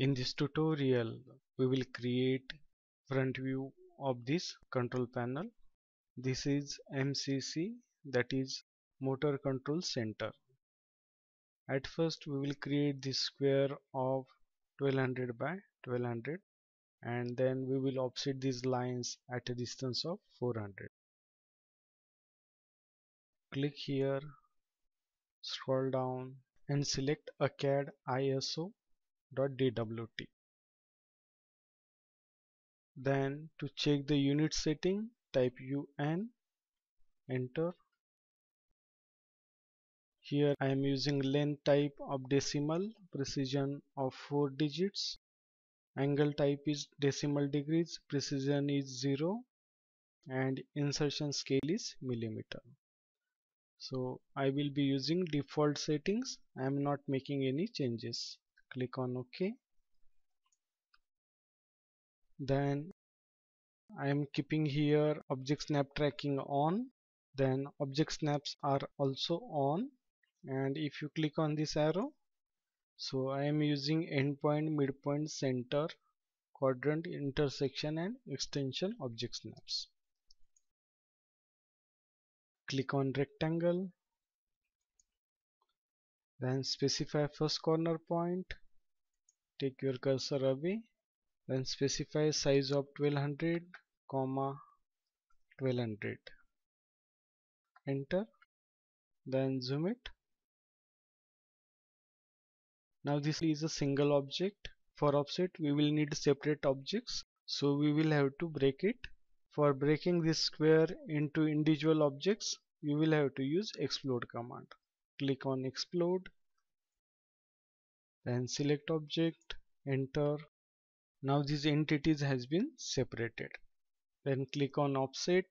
In this tutorial, we will create front view of this control panel. This is MCC that is Motor Control Center. At first we will create this square of 1200 by 1200 and then we will offset these lines at a distance of 400. Click here, scroll down and select a CAD ISO .dwt. Then to check the unit setting type UN enter. Here I am using length type of decimal precision of 4 digits. Angle type is decimal degrees precision is 0 and insertion scale is millimeter. So I will be using default settings. I am not making any changes click on OK. Then I am keeping here object snap tracking on. Then object snaps are also on. And if you click on this arrow so I am using endpoint midpoint center quadrant intersection and extension object snaps. Click on rectangle. Then specify first corner point take your cursor away then specify size of 1200 comma 1200 enter. Then zoom it. Now this is a single object. For offset we will need separate objects. So we will have to break it. For breaking this square into individual objects you will have to use explode command. Click on explode then select object enter. Now these entities has been separated. Then click on offset.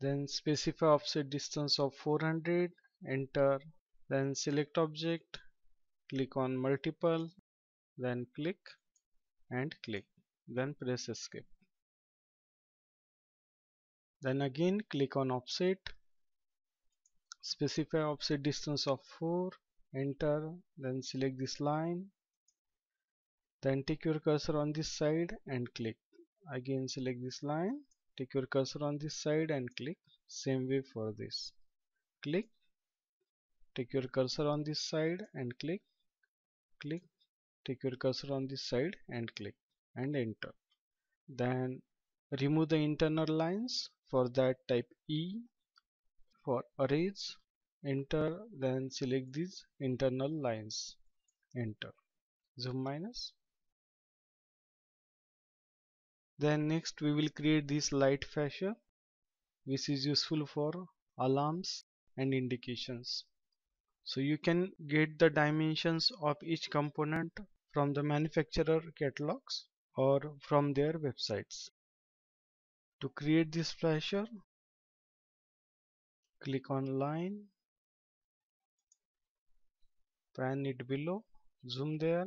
Then specify offset distance of 400 enter. Then select object click on multiple then click and click. Then press escape. Then again click on offset. Specify offset distance of 4 enter then select this line then take your cursor on this side and click. Again select this line take your cursor on this side and click. Same way for this. Click. Take your cursor on this side and click. Click. Take your cursor on this side and click and enter. Then remove the internal lines. For that type E. For erase enter then select these internal lines. Enter. Zoom minus. Then next we will create this light fascia which is useful for alarms and indications. So you can get the dimensions of each component from the manufacturer catalogs or from their websites. To create this fascia click on line pan it below. Zoom there.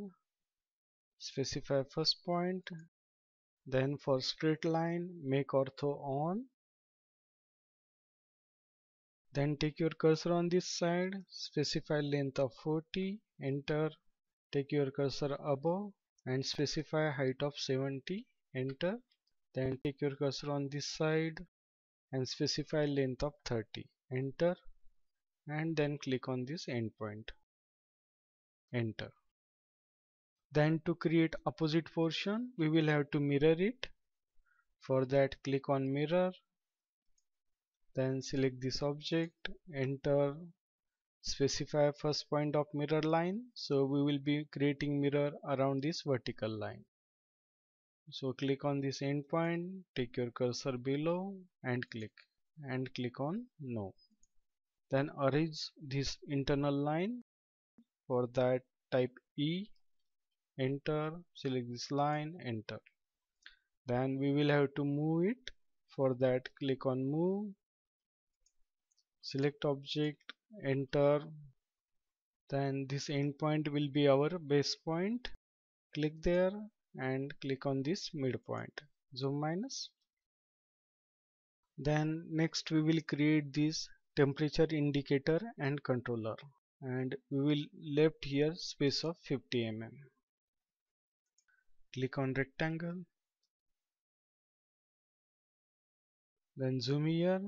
Specify first point. Then for straight line make ortho on. Then take your cursor on this side. Specify length of 40 enter. Take your cursor above and specify height of 70 enter. Then take your cursor on this side and specify length of 30 enter. And then click on this endpoint enter. Then to create opposite portion we will have to mirror it. For that click on mirror. Then select this object enter specify first point of mirror line. So we will be creating mirror around this vertical line. So click on this endpoint take your cursor below and click and click on no. Then arrange this internal line for that type E enter select this line enter. Then we will have to move it. For that click on move. Select object enter. Then this endpoint will be our base point. Click there and click on this midpoint. Zoom minus. Then next we will create this temperature indicator and controller and we will left here space of 50 mm click on rectangle. Then zoom here.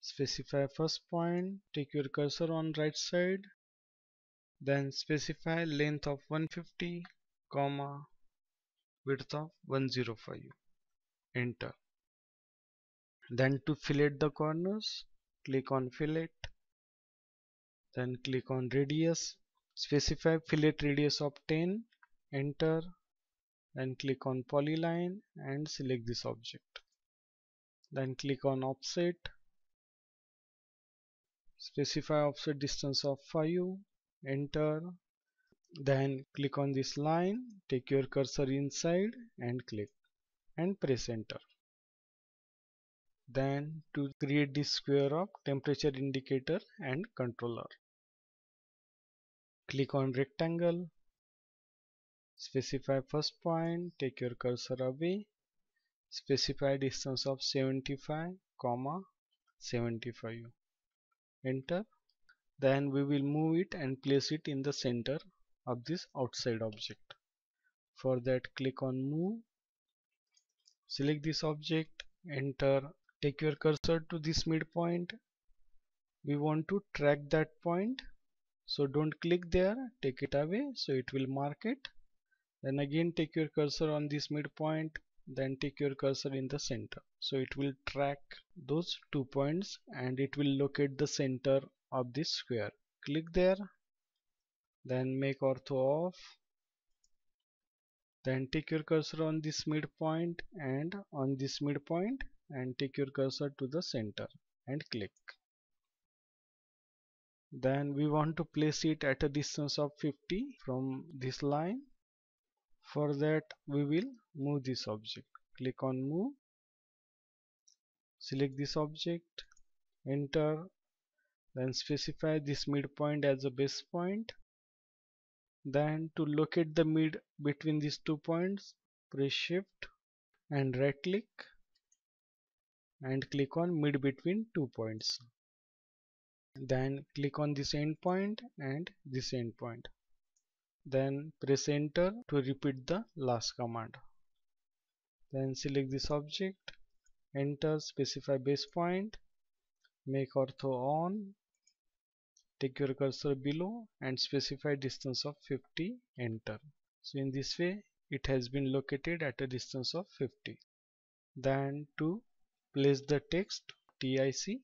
Specify first point. Take your cursor on right side. Then specify length of 150 comma width of 105 enter. Then to fillet the corners click on fillet then click on radius specify fillet radius of 10 enter then click on polyline and select this object. Then click on offset specify offset distance of 5 enter then click on this line take your cursor inside and click and press enter. Then to create this square of temperature indicator and controller click on rectangle. Specify first point. Take your cursor away. Specify distance of 75 comma 75 enter. Then we will move it and place it in the center of this outside object. For that click on move. Select this object. Enter. Take your cursor to this midpoint. We want to track that point so don't click there take it away so it will mark it. Then again take your cursor on this midpoint then take your cursor in the center. So it will track those two points and it will locate the center of this square. Click there then make ortho off. Then take your cursor on this midpoint and on this midpoint and take your cursor to the center and click then we want to place it at a distance of 50 from this line. For that we will move this object. Click on move. Select this object. Enter. Then specify this midpoint as a base point. Then to locate the mid between these two points press shift and right click and click on mid between two points then click on this endpoint and this endpoint then press enter to repeat the last command. Then select this object enter specify base point make ortho on take your cursor below and specify distance of 50 enter. So in this way it has been located at a distance of 50 then to place the text TIC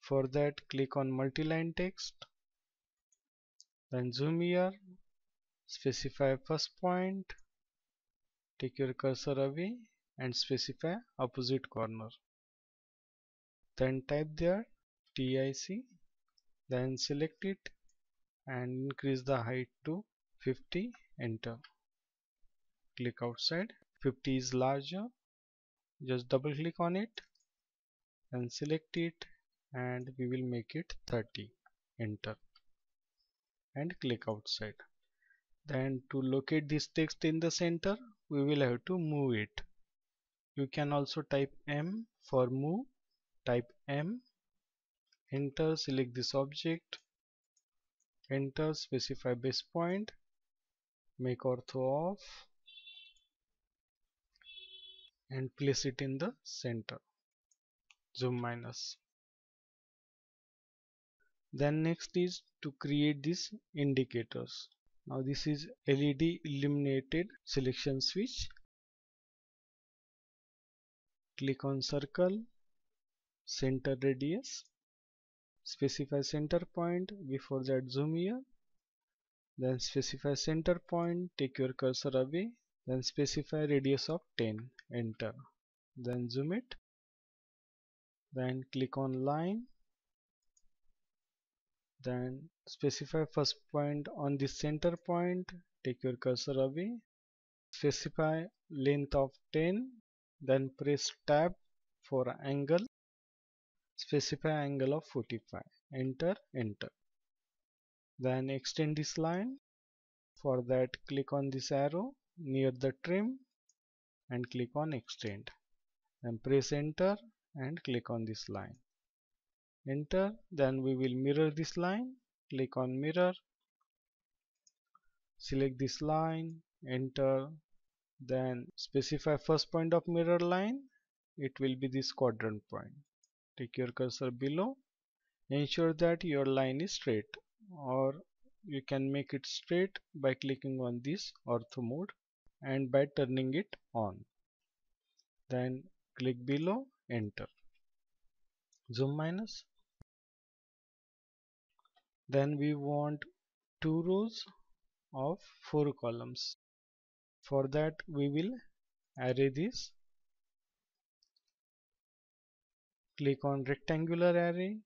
for that click on multi-line text then zoom here specify first point take your cursor away and specify opposite corner. Then type there TIC then select it and increase the height to 50 enter. Click outside 50 is larger just double click on it and select it and we will make it 30 enter. And click outside. Then to locate this text in the center we will have to move it. You can also type M for move. Type M. Enter select this object. Enter specify base point. Make ortho off. And place it in the center. Zoom minus then next is to create these indicators. Now this is LED illuminated selection switch. Click on circle center radius specify center point before that zoom here. Then specify center point take your cursor away. Then specify radius of 10 enter. Then zoom it. Then click on line then specify first point on the center point. Take your cursor away. Specify length of 10 then press tab for angle. Specify angle of 45 enter enter. Then extend this line. For that click on this arrow near the trim and click on extend. And press enter and click on this line enter. Then we will mirror this line. Click on mirror. Select this line. Enter. Then specify first point of mirror line. It will be this quadrant point. Take your cursor below. Ensure that your line is straight. Or you can make it straight by clicking on this ortho mode and by turning it on. Then click below. Enter. Zoom minus then we want two rows of four columns. For that we will array this click on rectangular array.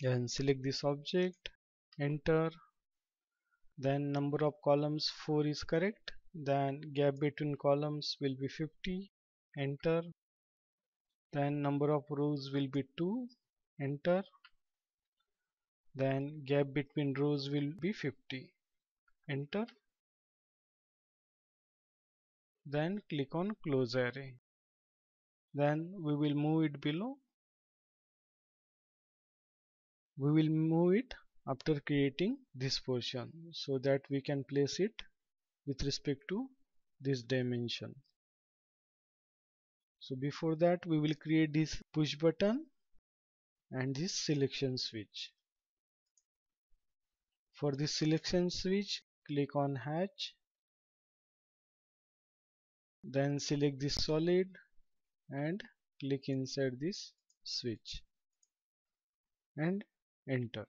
Then select this object. Enter. Then number of columns 4 is correct. Then gap between columns will be 50 enter. Then number of rows will be 2 enter then gap between rows will be 50 enter. Then click on close array. Then we will move it below. We will move it after creating this portion so that we can place it with respect to this dimension. So before that we will create this push button and this selection switch for this selection switch click on hatch. Then select this solid and click inside this switch and enter.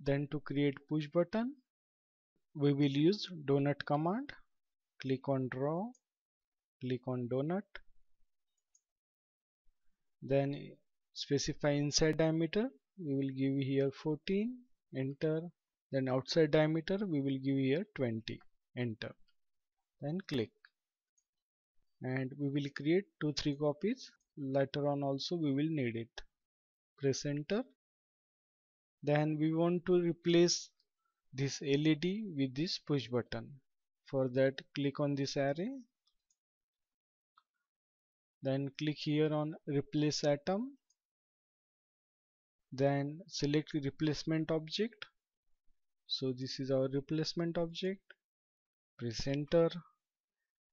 Then to create push button we will use donut command. Click on draw click on donut. Then specify inside diameter we will give here 14 enter then outside diameter we will give here 20 enter. Then click. And we will create two three copies. Later on also we will need it. Press enter. Then we want to replace this LED with this push button. For that click on this array. Then click here on replace atom then select replacement object. So this is our replacement object. Press enter.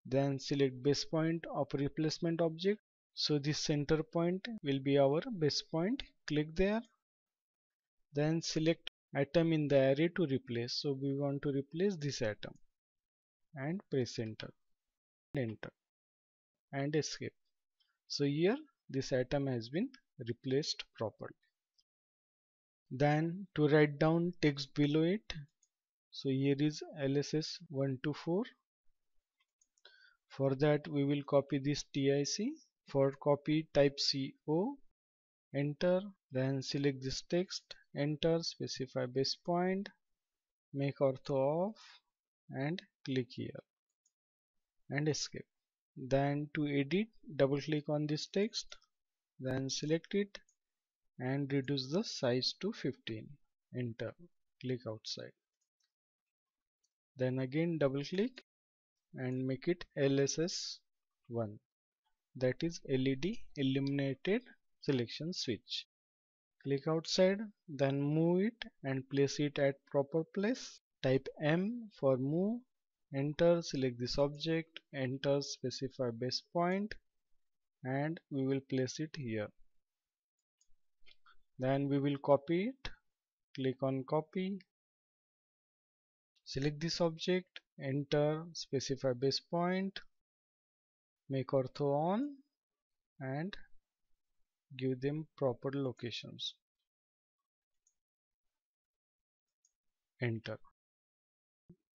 Then select base point of replacement object. So this center point will be our base point. Click there. Then select atom in the array to replace. So we want to replace this atom and press enter. Enter. And escape. So here this atom has been replaced properly then to write down text below it. So here is LSS 124 for that we will copy this TIC for copy type CO enter then select this text. Enter specify base point. Make ortho off and click here. And escape. Then to edit double click on this text. Then select it and reduce the size to 15 enter. Click outside. Then again double click and make it LSS1 that is LED illuminated selection switch. Click outside then move it and place it at proper place. Type M for move. Enter select this object enter specify base point and we will place it here then we will copy it. Click on copy. Select this object. Enter. Specify base point. Make ortho on. And give them proper locations. Enter.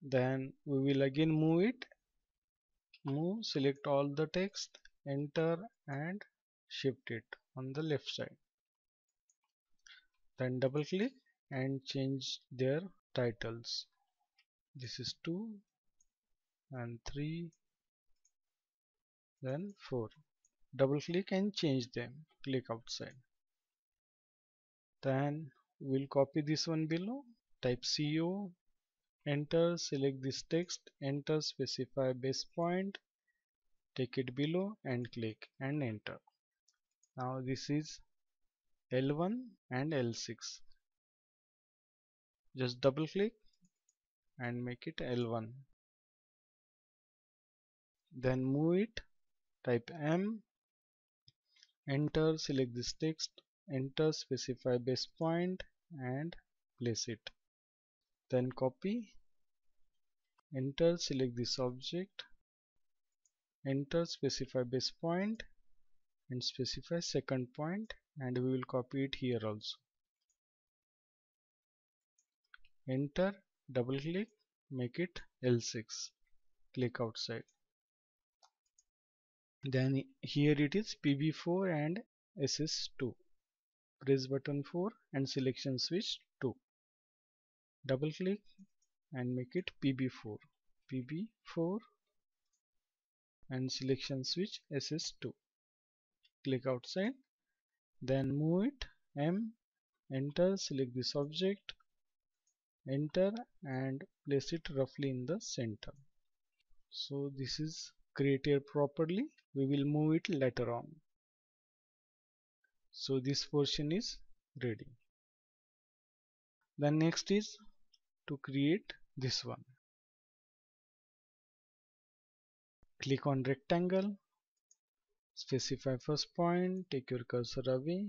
Then we will again move it. Move. Select all the text. Enter and shift it on the left side then double click and change their titles. This is 2 and 3 then 4 double click and change them. Click outside. Then we'll copy this one below. Type CO enter select this text enter specify base point take it below and click and enter. Now this is L1 and L6 just double click and make it L1 then move it type M enter select this text enter specify base point and place it. Then copy enter select this object enter specify base point and specify second point and we will copy it here also. Enter double click make it L6 click outside. Then here it is PB4 and SS2 press button 4 and selection switch 2 double click and make it PB4 PB4 and selection switch SS2 click outside then move it. M. Enter. Select this object. Enter and place it roughly in the center. So this is created properly. We will move it later on. So this portion is ready. Then next is to create this one. Click on rectangle specify first point take your cursor away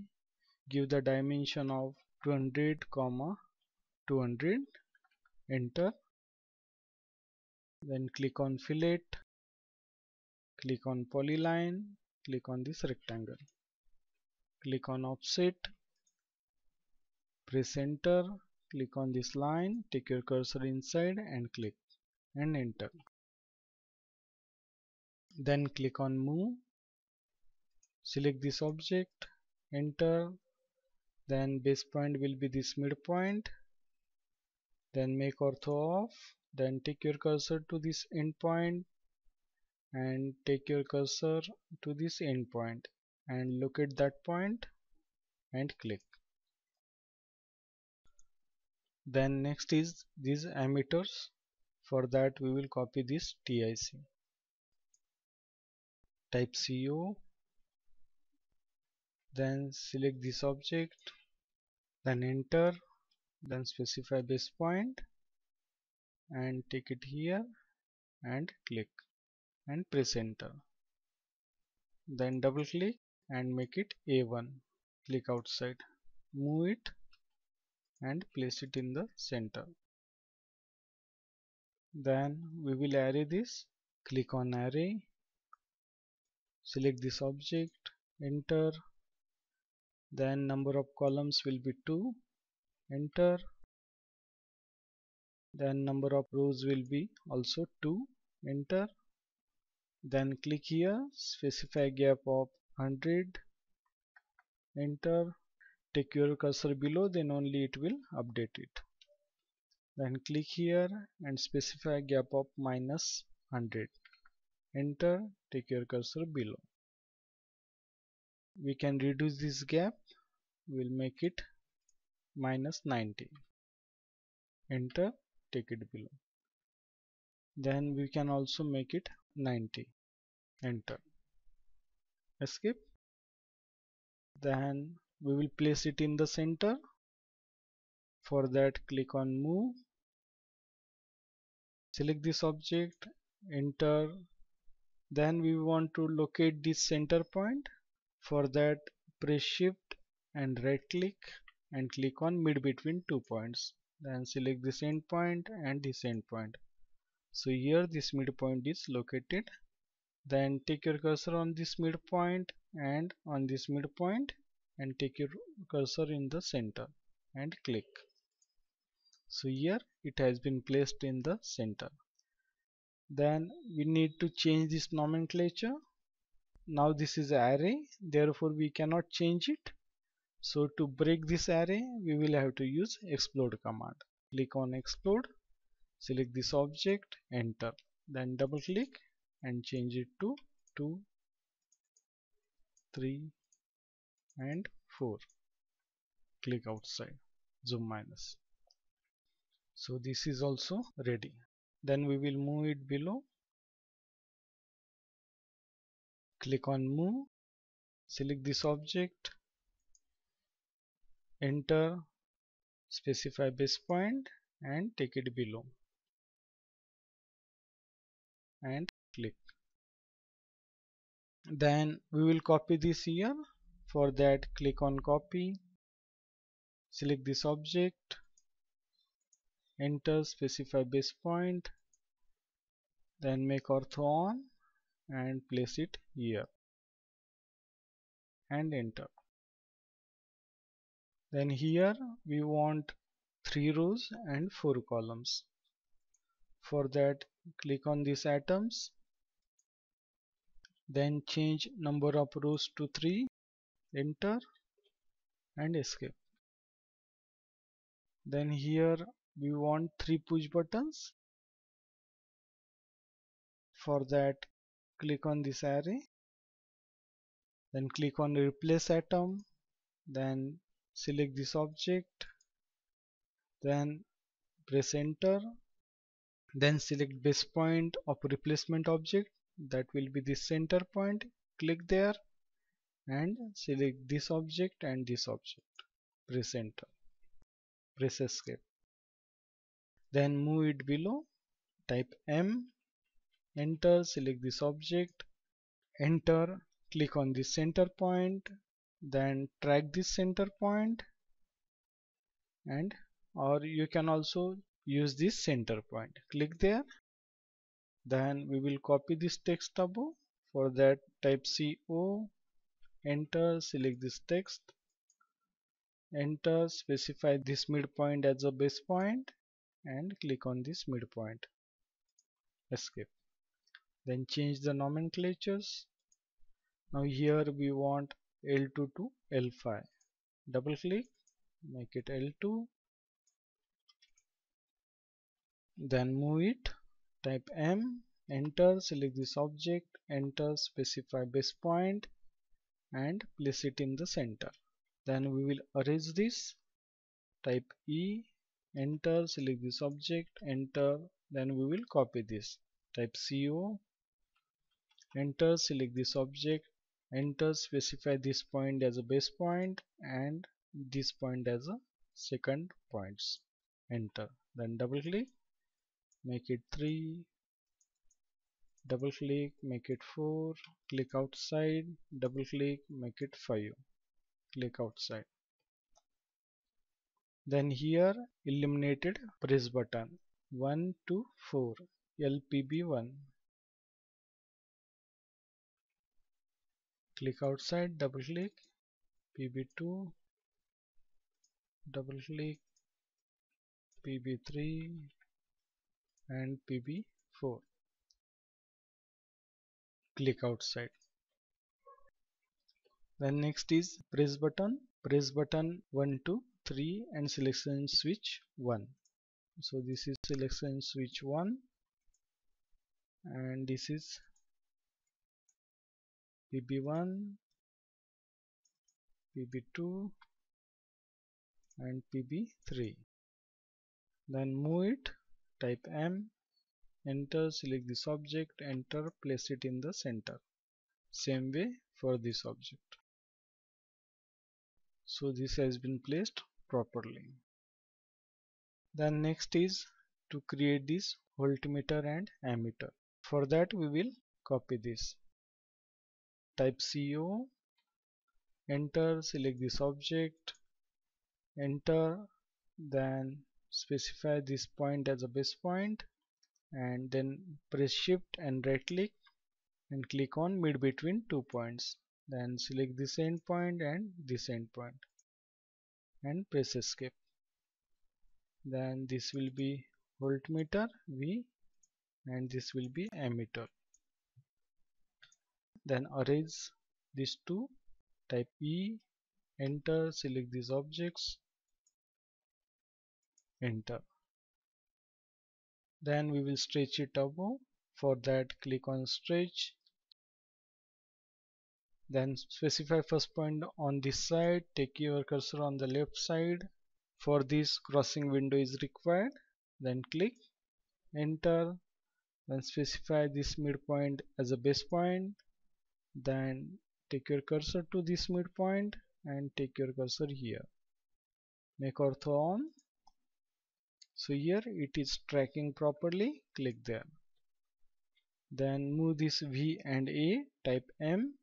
give the dimension of 200 comma 200 enter. Then click on fillet. Click on polyline. Click on this rectangle. Click on offset. Press enter. Click on this line. Take your cursor inside and click and enter. Then click on move select this object enter then base point will be this midpoint then make ortho off then take your cursor to this endpoint and take your cursor to this endpoint and locate that point and click. Then next is these ammeters. For that we will copy this TIC type CO then select this object then enter then specify base point and take it here and click and press enter. Then double click and make it A1 click outside move it and place it in the center. Then we will array this. Click on array. Select this object enter then number of columns will be 2 enter. Then number of rows will be also 2 enter. Then click here. Specify gap of 100 enter. Take your cursor below then only it will update it. Then click here and specify gap of minus 100 enter. Take your cursor below we can reduce this gap we'll make it minus 90 enter take it below. Then we can also make it 90 enter. Escape. Then we will place it in the center. For that click on move. Select this object enter. Then we want to locate this center point for that press shift and right click and click on mid between two points. Then select this endpoint and this endpoint. So here this midpoint is located. Then take your cursor on this midpoint and on this midpoint and take your cursor in the center and click. So here it has been placed in the center. Then we need to change this nomenclature now this is array therefore we cannot change it. So to break this array we will have to use explode command. Click on explode select this object enter. Then double click and change it to 2 3 and 4 click outside zoom minus. So this is also ready. Then we will move it below click on move select this object enter specify base point and take it below. And click. Then we will copy this here. For that click on copy select this object enter specify base point then make ortho on and place it here. And enter. Then here we want 3 rows and 4 columns. For that click on these atoms. Then change number of rows to 3 enter and escape. Then here we want three push buttons. For that click on this array then click on replace atom then select this object then press enter then select base point of replacement object that will be the center point click there and select this object and this object press enter press escape. Then move it below type M enter select this object enter click on the center point then track this center point and or you can also use this center point. Click there. Then we will copy this text above. For that type CO enter select this text enter specify this midpoint as a base point and click on this midpoint. Escape then change the nomenclatures. Now here we want L2 to L5 double click make it L2 then move it type M enter select this object enter specify base point and place it in the center. Then we will erase this type E enter select this object enter then we will copy this. Type CO enter select this object. Enter specify this point as a base point and this point as a second points. Enter. Then double click. Make it 3 double click make it 4 click outside. Double click make it 5 click outside. Then here illuminated press button. 1 to 4 LPB1 click outside double click PB2 double click PB3 and PB4 click outside. Then next is press button. Press button 1 2 3 and selection switch 1 so this is selection switch 1 and this is PB1 PB2 and PB3 then move it. Type M. Enter select this object. Enter place it in the center. Same way for this object. So this has been placed properly. Then next is to create this voltmeter and ammeter. For that we will copy this type CO enter select this object enter then specify this point as a base point and then press shift and right click and click on mid between two points. Then select this end point and this end point and press escape. Then this will be voltmeter V and this will be ammeter then erase these two. Type E enter select these objects. Enter. Then we will stretch it above. For that click on stretch. Then specify first point on this side. Take your cursor on the left side. For this crossing window is required. Then click enter. Then specify this midpoint as a base point then take your cursor to this midpoint and take your cursor here. Make ortho on. So here it is tracking properly. Click there. Then move this V and A. Type M.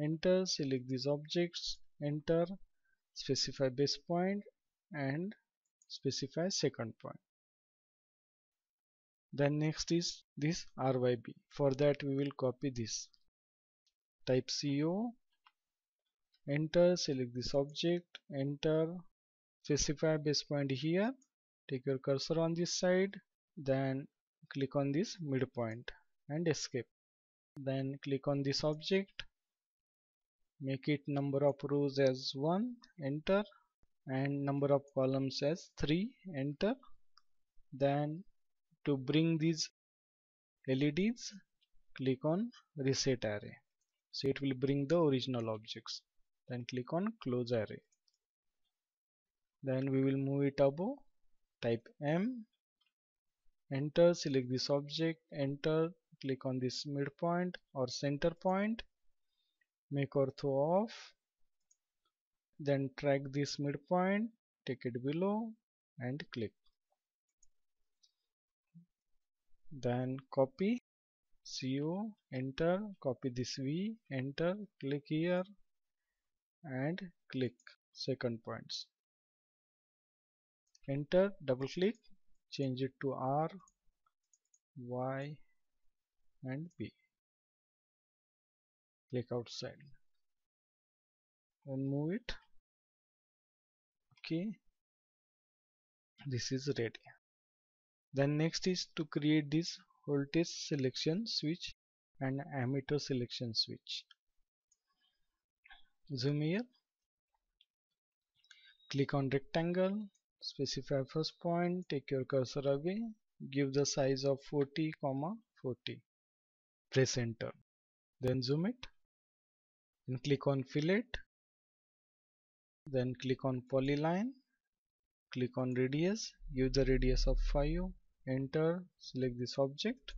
Enter. Select these objects. Enter. Specify base point and specify second point. Then next is this RYB for that we will copy this type CO enter select this object enter specify base point here take your cursor on this side then click on this midpoint and escape. Then click on this object make it number of rows as 1 enter and number of columns as 3 enter. Then to bring these LEDs click on reset array so it will bring the original objects. Then click on close array. Then we will move it above. Type M. Enter select this object. Enter click on this midpoint or center point. Make ortho off. Then track this midpoint. Take it below and click. Then copy CO enter copy this V enter click here and click. Second points. Enter double click change it to R Y and B click outside. And move it. Okay. This is ready. Then next is to create this voltage selection switch and ammeter selection switch. Zoom here. Click on rectangle. Specify first point. Take your cursor away give the size of 40 comma 40 press enter. Then zoom it. And click on fillet. Then click on polyline. Click on radius. Give the radius of 5 enter select this object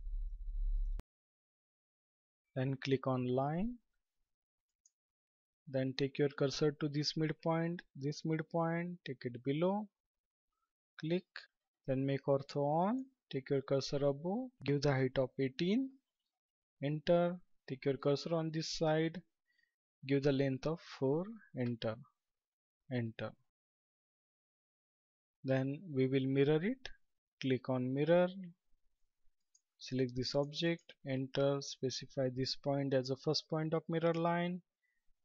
then click on line then take your cursor to this midpoint this midpoint take it below click then make ortho on take your cursor above give the height of 18 enter take your cursor on this side give the length of 4 enter enter. Then we will mirror it click on mirror select this object enter specify this point as the first point of mirror line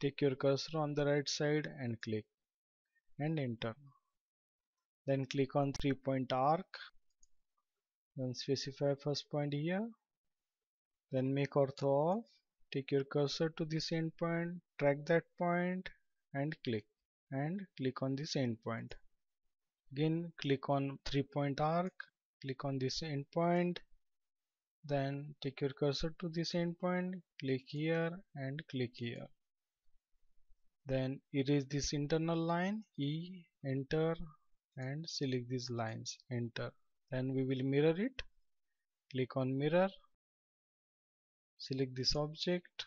take your cursor on the right side and click and enter. Then click on three point arc then specify first point here then make ortho off take your cursor to this endpoint track that point and click and click on this endpoint again click on three point arc click on this endpoint then take your cursor to this endpoint click here and click here. Then erase this internal line E enter and select these lines enter. Then we will mirror it. Click on mirror select this object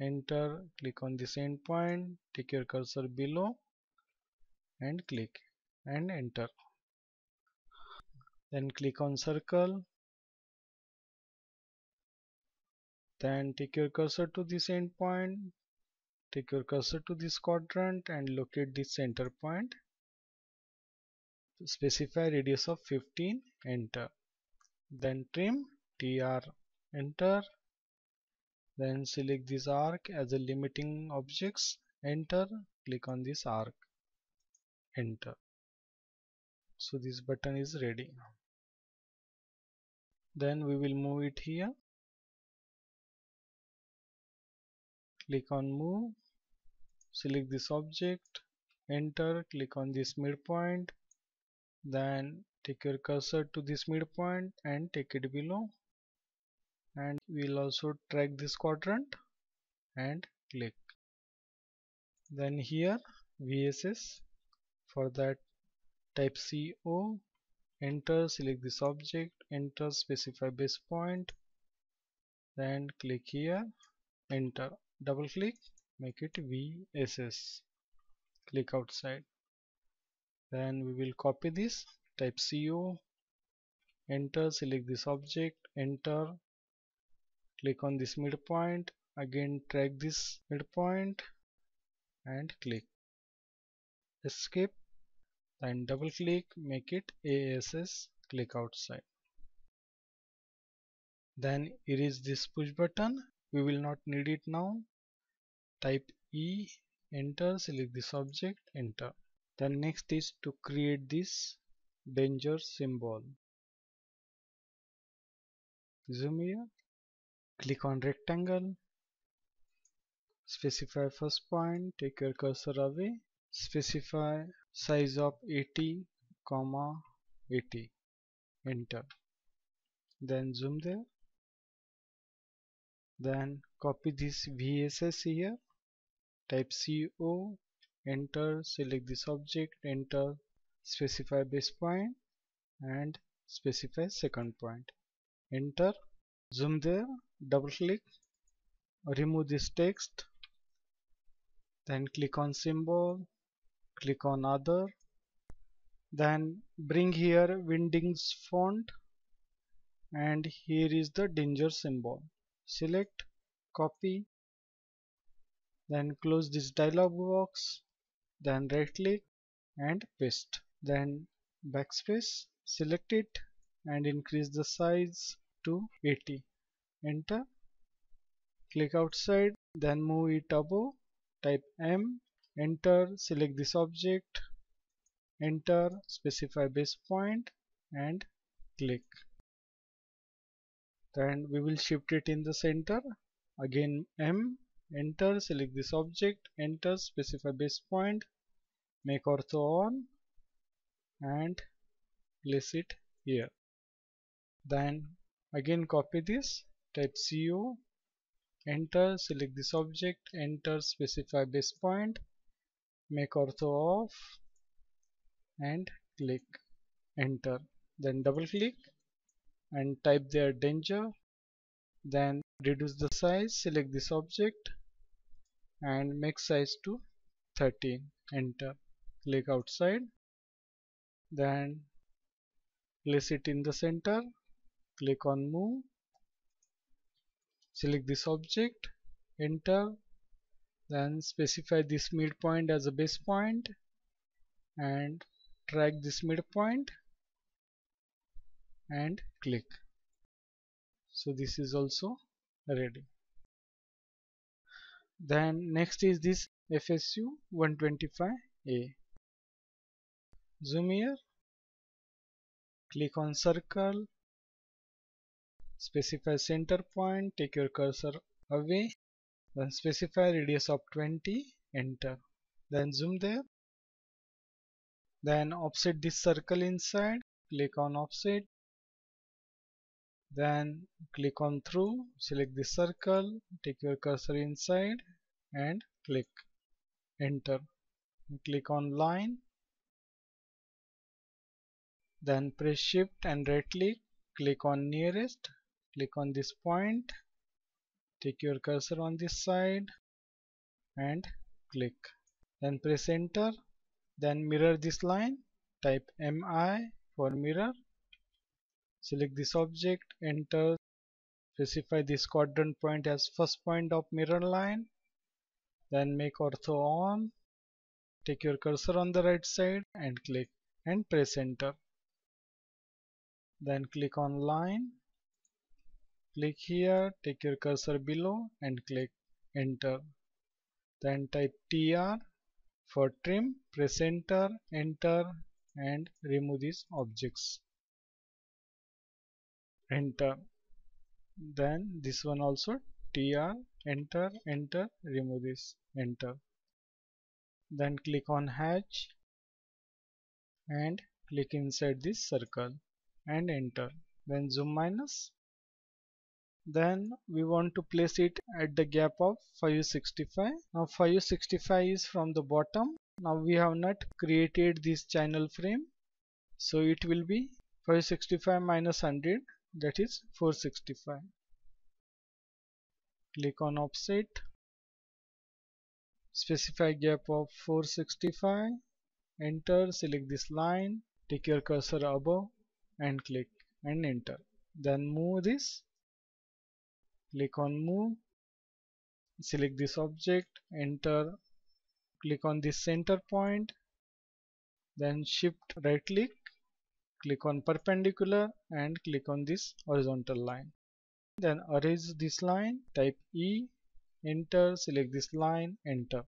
enter click on this endpoint take your cursor below and click and enter. Then click on circle. Then take your cursor to this endpoint take your cursor to this quadrant and locate the center point. Specify radius of 15 enter. Then trim tr enter. Then select this arc as a limiting objects enter. Click on this arc enter so this button is ready. Then we will move it here. Click on move. Select this object. Enter. Click on this midpoint. Then take your cursor to this midpoint and take it below. And we'll also track this quadrant and click. Then here VSS for that type CO enter select this object enter specify base point then click here enter. Double click make it VSS click outside. Then we will copy this. Type CO enter select this object enter. Click on this midpoint. Again drag this midpoint and click. Escape then double click make it ASS click outside. Then erase this push button. We will not need it now. Type E enter select this object enter. Then next is to create this danger symbol. Zoom here. Click on rectangle. Specify first point take your cursor away. Specify size of 80 comma 80 enter. Then zoom there. Then copy this VSS here. Type CO enter select this object enter specify base point and specify second point. Enter. Zoom there. Double click. Remove this text. Then click on symbol click on other then bring here Wingdings font and here is the danger symbol. Select copy then close this dialog box then right click and paste. Then backspace select it and increase the size to 80 enter click outside then move it above type M enter select this object enter specify base point and click. Then we will shift it in the center. Again M enter select this object enter specify base point make ortho on and place it here. Then again copy this type CO enter select this object enter specify base point make ortho off and click enter. Then double click and type there danger. Then reduce the size select this object and make size to 13 enter. Click outside. Then place it in the center. Click on move. Select this object. Enter then specify this midpoint as a base point and drag this midpoint and click. So this is also ready. Then next is this FSU 125A zoom here. Click on circle. Specify center point. Take your cursor away then specify radius of 20 enter. Then zoom there. Then offset this circle inside. Click on offset. Then click on through. Select the circle. Take your cursor inside and click. Enter. Click on line. Then press shift and right click. Click on nearest. Click on this point take your cursor on this side and click. Then press enter. Then mirror this line. Type mi for mirror. Select this object. Enter. Specify this quadrant point as first point of mirror line. Then make ortho on. Take your cursor on the right side and click and press enter. Then click on line click here take your cursor below and click enter. Then type tr for trim press enter enter and remove these objects. Enter. Then this one also tr enter enter remove this enter. Then click on hatch and click inside this circle and enter. Then zoom minus then we want to place it at the gap of 565 now 565 is from the bottom. Now we have not created this channel frame. So it will be 565 minus 100 that is 465 click on offset. Specify gap of 465 enter. Select this line. Take your cursor above and click and enter. Then move this click on move select this object enter click on this center point then shift right click click on perpendicular and click on this horizontal line. Then erase this line type E enter select this line enter.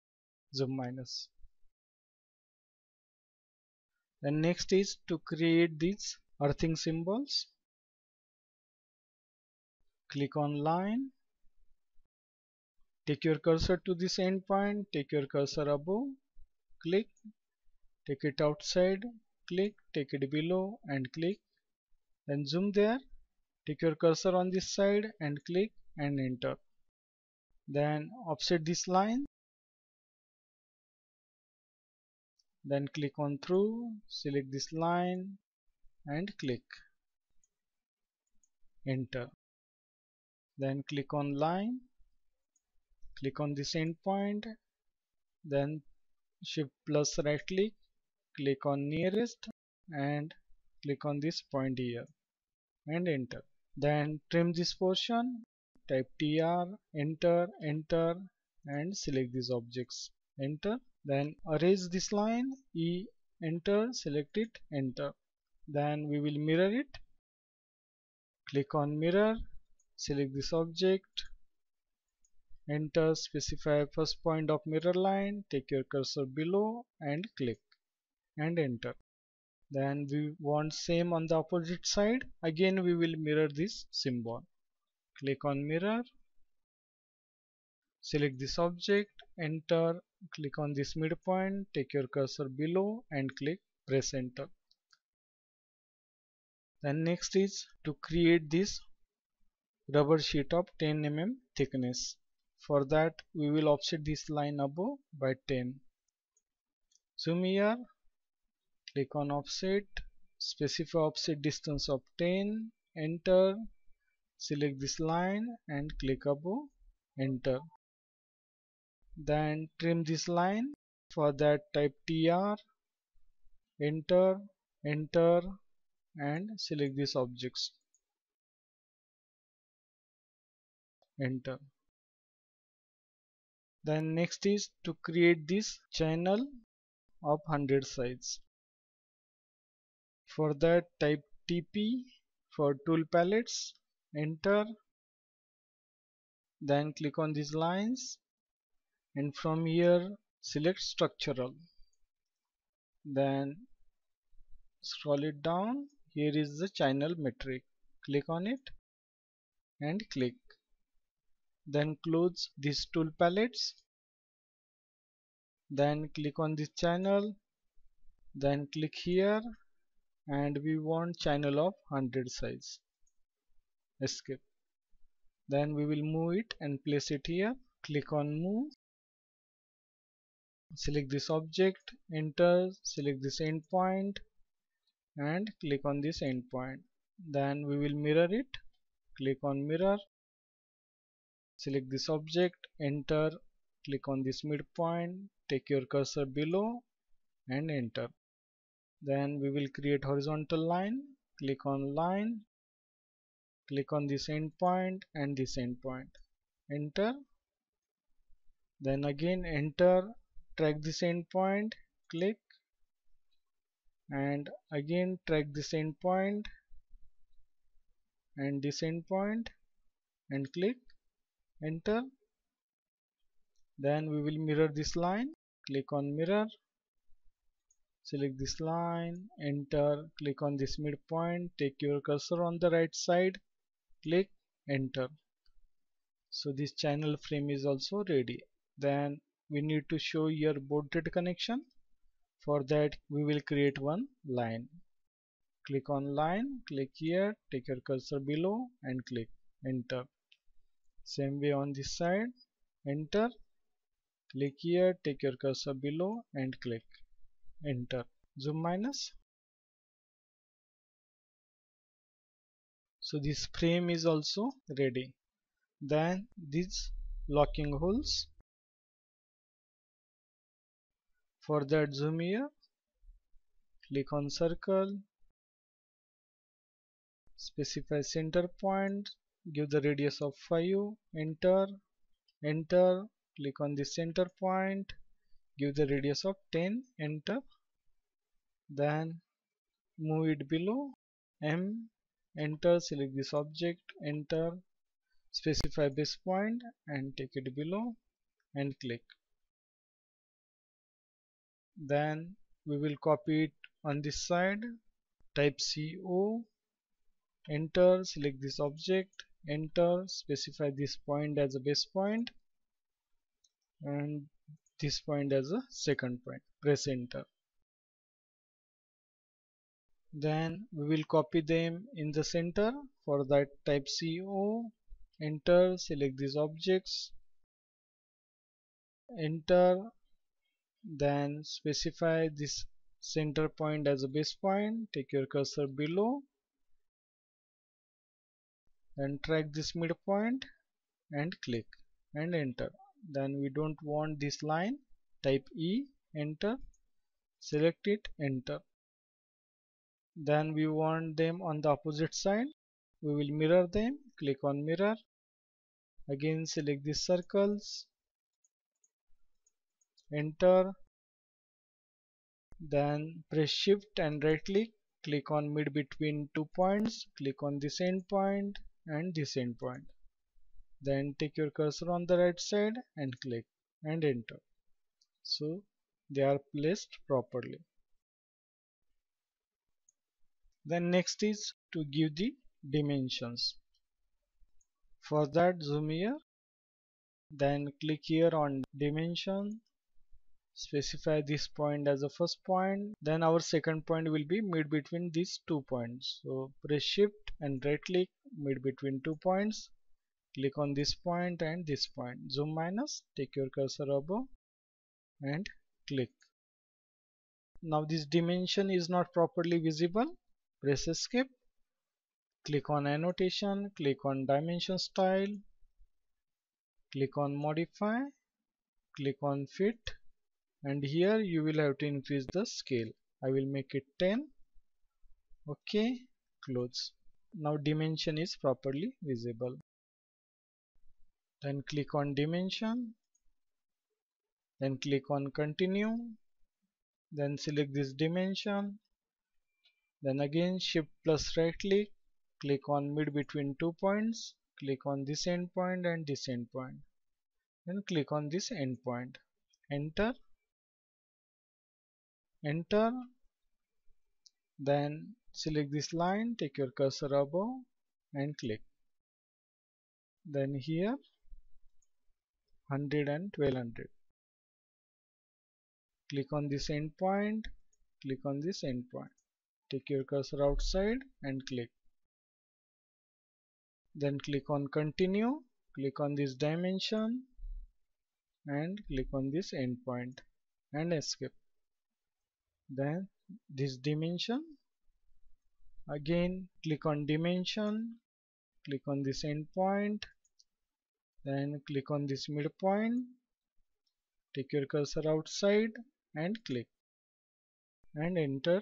Zoom minus. Then next is to create these earthing symbols click on line take your cursor to this endpoint take your cursor above click take it outside click take it below and click then zoom there take your cursor on this side and click and enter. Then offset this line then click on through select this line and click. Enter then click on line click on this endpoint then shift plus right click click on nearest and click on this point here and enter. Then trim this portion type tr enter enter and select these objects. Enter. Then erase this line e enter select it enter. Then we will mirror it. Click on mirror select this object. Enter specify first point of mirror line. Take your cursor below and click and enter. Then we want same on the opposite side. Again we will mirror this symbol. Click on mirror. Select this object. Enter. Click on this midpoint. Take your cursor below and click press enter. Then next is to create this rubber sheet of 10 mm thickness. For that we will offset this line above by 10 zoom here. Click on offset. Specify offset distance of 10 enter. Select this line and click above. Enter. Then trim this line. For that type tr enter. Enter. And select these objects enter. Then next is to create this channel of 100 size for that type TP for tool palettes enter. Then click on these lines and from here select structural. Then scroll it down. Here is the channel metric. Click on it and click then close these tool palettes. Then click on this channel. Then click here. And we want channel of 100 size. Escape. Then we will move it and place it here. Click on move. Select this object. Enter. Select this endpoint. And click on this endpoint. Then we will mirror it. Click on mirror select this object enter click on this midpoint take your cursor below and enter. Then we will create horizontal line click on line click on this endpoint and this endpoint. Enter. Then again enter track this endpoint click and again track this endpoint and this endpoint and click enter. Then we will mirror this line. Click on mirror. Select this line. Enter. Click on this midpoint. Take your cursor on the right side. Click enter. So this channel frame is also ready. Then we need to show your rate connection. For that we will create one line. Click on line. Click here. Take your cursor below and click enter same way on this side. Enter. Click here. Take your cursor below and click. Enter. Zoom minus. So this frame is also ready. Then these locking holes. For that zoom here. Click on circle. Specify center point give the radius of 5 enter enter click on the center point. Give the radius of 10 enter. Then move it below. M enter select this object enter specify base point and take it below and click. Then we will copy it on this side. Type CO enter select this object enter specify this point as a base point and this point as a second point. Press enter. Then we will copy them in the center. For that type CO enter select these objects enter then specify this center point as a base point. Take your cursor below and track this midpoint and click and enter. Then we don't want this line. Type E enter. Select it enter. Then we want them on the opposite side. We will mirror them. Click on mirror. Again select these circles. Enter. Then press shift and right click. Click on mid between two points. Click on this end point and this end point. Then take your cursor on the right side and click and enter. So they are placed properly. Then next is to give the dimensions. For that zoom here. Then click here on dimension. Specify this point as the first point. Then our second point will be mid between these two points. So press shift and right click mid between two points. Click on this point and this point. Zoom minus take your cursor above and click. Now this dimension is not properly visible. Press escape. Click on annotation click on dimension style. Click on modify click on fit. And here you will have to increase the scale. I will make it 10 okay close now dimension is properly visible. Then click on dimension. Then click on continue. Then select this dimension. Then again shift plus right click. Click on mid between two points. Click on this end point and this end point. Then click on this end point. Enter. Enter then select this line take your cursor above and click. Then here 100 and 1200 click on this end point click on this end point take your cursor outside and click. Then click on continue click on this dimension and click on this endpoint and escape. Then this dimension. Again click on dimension click on this endpoint then click on this midpoint take your cursor outside and click and enter.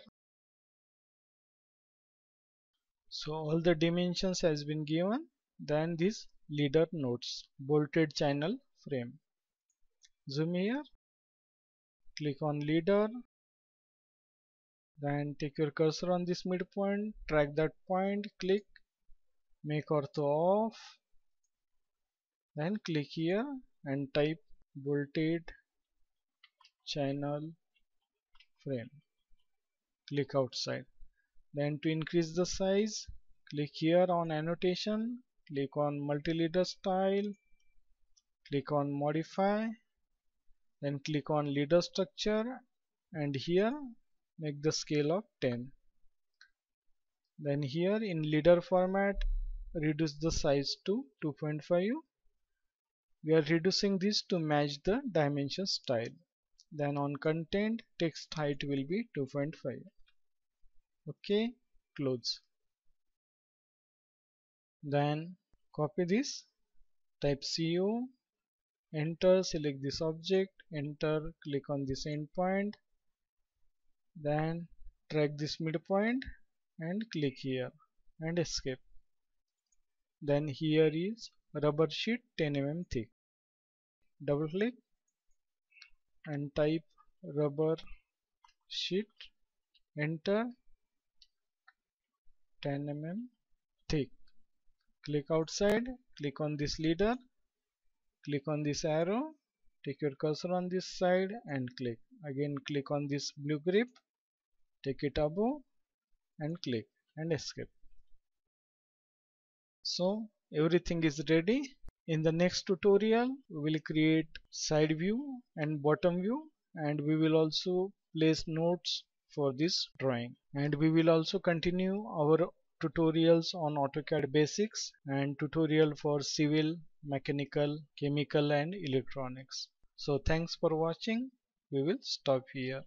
So all the dimensions has been given. Then this leader nodes bolted channel frame. Zoom here. Click on leader then take your cursor on this midpoint track that point click make ortho off. Then click here and type bolted channel frame. Click outside. Then to increase the size click here on annotation click on multi-leader style click on modify then click on leader structure and here make the scale of 10 then here in leader format reduce the size to 2.5 we are reducing this to match the dimension style. Then on content text height will be 2.5 okay close. Then copy this type CO enter select this object enter click on this endpoint then drag this midpoint and click here and escape. Then here is rubber sheet 10 mm thick. Double click and type rubber sheet enter 10 mm thick. Click outside click on this leader click on this arrow take your cursor on this side and click. Again click on this blue grip take it above and click and escape so everything is ready in the next tutorial we will create side view and bottom view and we will also place notes for this drawing and we will also continue our tutorials on AutoCAD basics and tutorial for civil, mechanical, chemical and electronics. So thanks for watching. We will stop here.